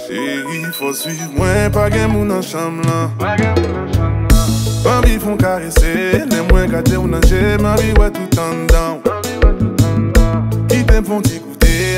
Chéri, fò suiv mwen pa gen moun an chanm lan Bambi fon karese, lè mwen kate ou nan jè Mari wè tout an dan fon ti kou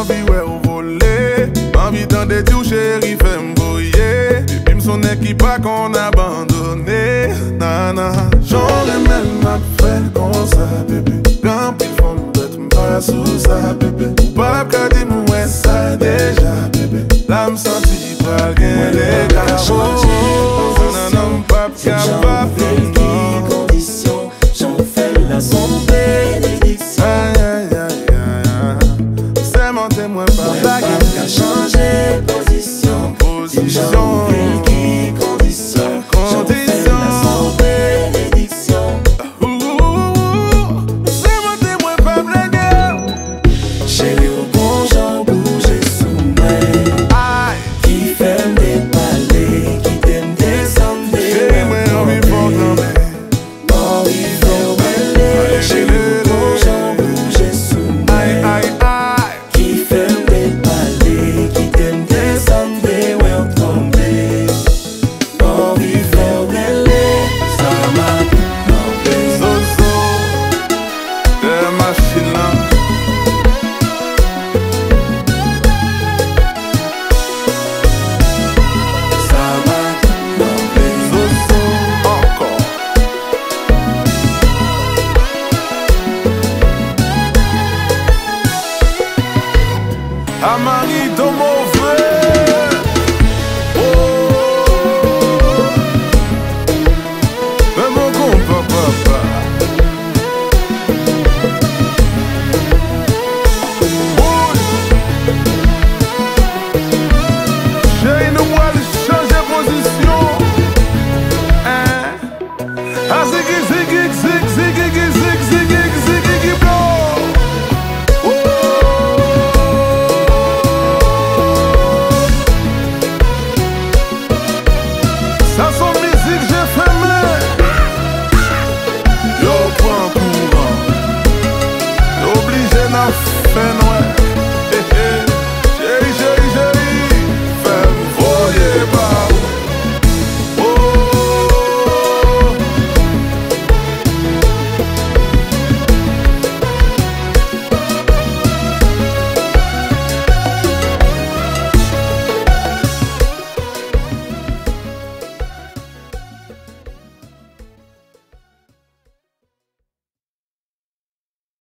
Mwen vi wè ou vole Mwen vi dan de di ou chèri fè mbouye Bibi msou neki pa kon abandone Nanan Jan remen ap fèl kon sa Bibi Gampi fòm pèt mpa yasou sa Bibi Bap kadim She's a manito